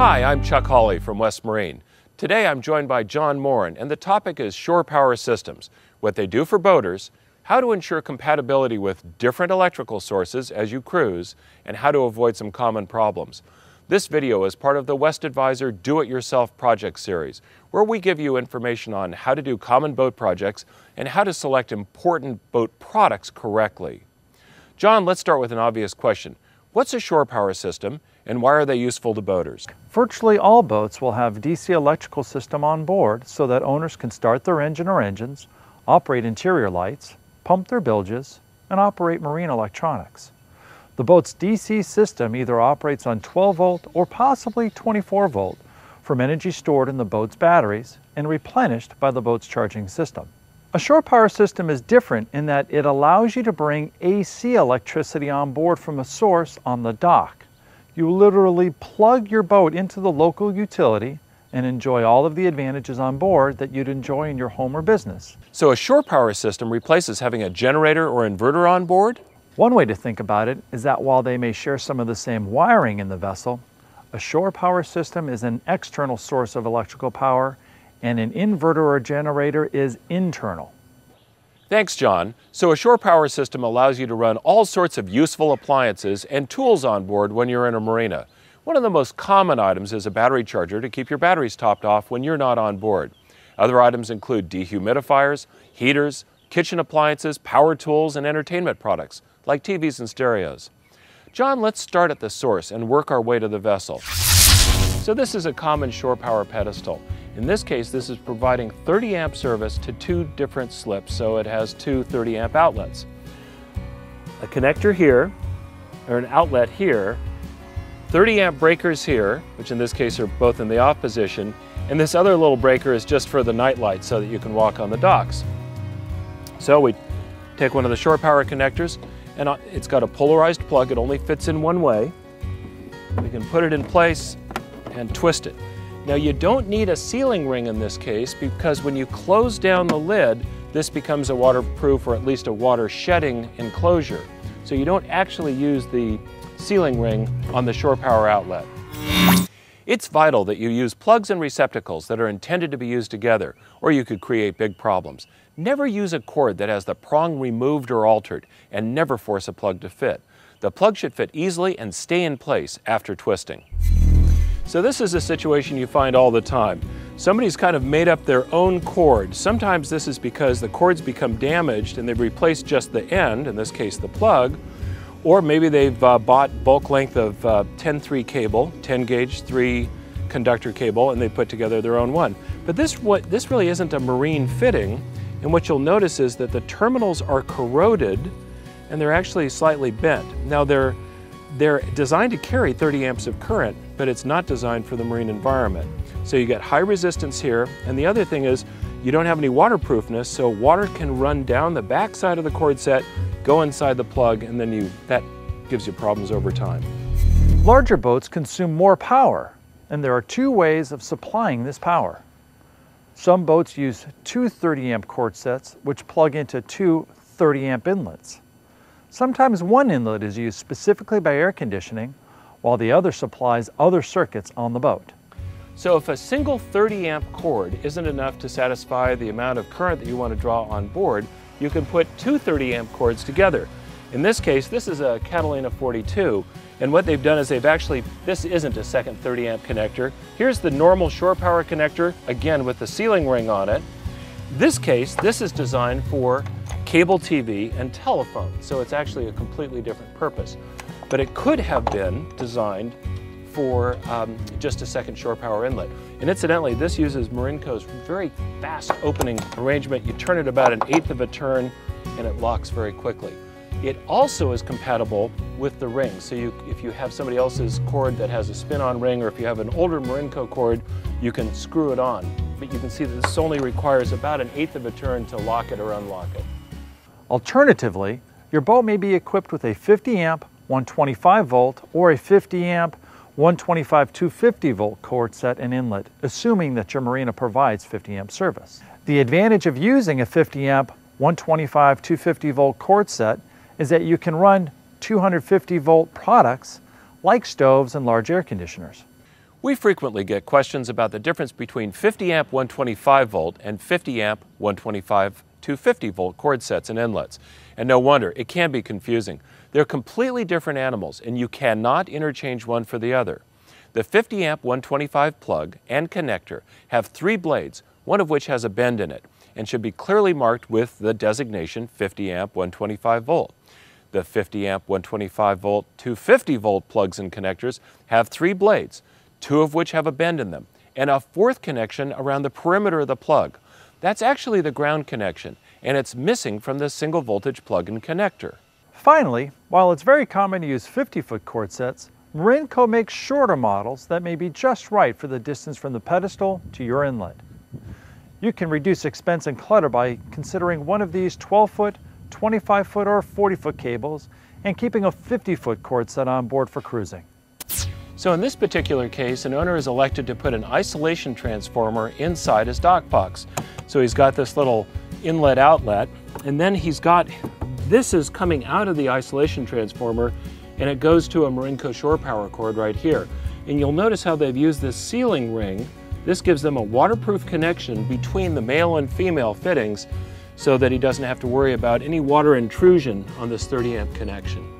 Hi, I'm Chuck Hawley from West Marine. Today I'm joined by John Morin, and the topic is shore power systems, what they do for boaters, how to ensure compatibility with different electrical sources as you cruise, and how to avoid some common problems. This video is part of the West Advisor Do-It-Yourself project series, where we give you information on how to do common boat projects and how to select important boat products correctly. John, let's start with an obvious question. What's a shore power system and why are they useful to boaters? Virtually all boats will have DC electrical system on board so that owners can start their engine or engines, operate interior lights, pump their bilges, and operate marine electronics. The boat's DC system either operates on 12 volt or possibly 24 volt from energy stored in the boat's batteries and replenished by the boat's charging system. A shore power system is different in that it allows you to bring AC electricity on board from a source on the dock. You literally plug your boat into the local utility and enjoy all of the advantages on board that you'd enjoy in your home or business. So a shore power system replaces having a generator or inverter on board? One way to think about it is that while they may share some of the same wiring in the vessel, a shore power system is an external source of electrical power and an inverter or generator is internal. Thanks, John. So a shore power system allows you to run all sorts of useful appliances and tools on board when you're in a marina. One of the most common items is a battery charger to keep your batteries topped off when you're not on board. Other items include dehumidifiers, heaters, kitchen appliances, power tools, and entertainment products, like TVs and stereos. John, let's start at the source and work our way to the vessel. So this is a common shore power pedestal. In this case, this is providing 30 amp service to two different slips, so it has two 30 amp outlets. A connector here, or an outlet here, 30 amp breakers here, which in this case are both in the off position, and this other little breaker is just for the night light so that you can walk on the docks. So we take one of the shore power connectors, and it's got a polarized plug, it only fits in one way. We can put it in place and twist it. Now you don't need a sealing ring in this case because when you close down the lid, this becomes a waterproof or at least a water shedding enclosure. So you don't actually use the sealing ring on the shore power outlet. It's vital that you use plugs and receptacles that are intended to be used together, or you could create big problems. Never use a cord that has the prong removed or altered, and never force a plug to fit. The plug should fit easily and stay in place after twisting. So this is a situation you find all the time. Somebody's kind of made up their own cord. Sometimes this is because the cords become damaged and they've replaced just the end, in this case the plug, or maybe they've uh, bought bulk length of uh, 10-3 cable, 10 gauge 3 conductor cable, and they put together their own one. But this, what, this really isn't a marine fitting, and what you'll notice is that the terminals are corroded and they're actually slightly bent. Now they're they're designed to carry 30 amps of current, but it's not designed for the marine environment. So you get high resistance here, and the other thing is you don't have any waterproofness, so water can run down the back side of the cord set, go inside the plug, and then you that gives you problems over time. Larger boats consume more power, and there are two ways of supplying this power. Some boats use two 30 amp cord sets, which plug into two 30 amp inlets. Sometimes one inlet is used specifically by air conditioning, while the other supplies other circuits on the boat. So if a single 30 amp cord isn't enough to satisfy the amount of current that you want to draw on board, you can put two 30 amp cords together. In this case, this is a Catalina 42, and what they've done is they've actually, this isn't a second 30 amp connector. Here's the normal shore power connector, again with the sealing ring on it. This case, this is designed for cable TV, and telephone. So it's actually a completely different purpose. But it could have been designed for um, just a second shore power inlet. And incidentally, this uses Marinco's very fast opening arrangement. You turn it about an eighth of a turn and it locks very quickly. It also is compatible with the ring. So you, if you have somebody else's cord that has a spin-on ring or if you have an older Marinco cord, you can screw it on. But you can see that this only requires about an eighth of a turn to lock it or unlock it. Alternatively, your boat may be equipped with a 50 amp 125 volt or a 50 amp 125 250 volt cord set and inlet, assuming that your marina provides 50 amp service. The advantage of using a 50 amp 125 250 volt cord set is that you can run 250 volt products like stoves and large air conditioners. We frequently get questions about the difference between 50 amp 125 volt and 50 amp 125 250 volt cord sets and inlets. And no wonder, it can be confusing. They're completely different animals and you cannot interchange one for the other. The 50 amp 125 plug and connector have three blades, one of which has a bend in it, and should be clearly marked with the designation 50 amp 125 volt. The 50 amp 125 volt 250 volt plugs and connectors have three blades, two of which have a bend in them, and a fourth connection around the perimeter of the plug. That's actually the ground connection, and it's missing from the single voltage plug and connector. Finally, while it's very common to use 50-foot cord sets, Marinco makes shorter models that may be just right for the distance from the pedestal to your inlet. You can reduce expense and clutter by considering one of these 12-foot, 25-foot, or 40-foot cables and keeping a 50-foot cord set on board for cruising. So in this particular case, an owner is elected to put an isolation transformer inside his dock box. So he's got this little inlet outlet, and then he's got, this is coming out of the isolation transformer, and it goes to a Marinco shore power cord right here. And you'll notice how they've used this sealing ring. This gives them a waterproof connection between the male and female fittings so that he doesn't have to worry about any water intrusion on this 30 amp connection.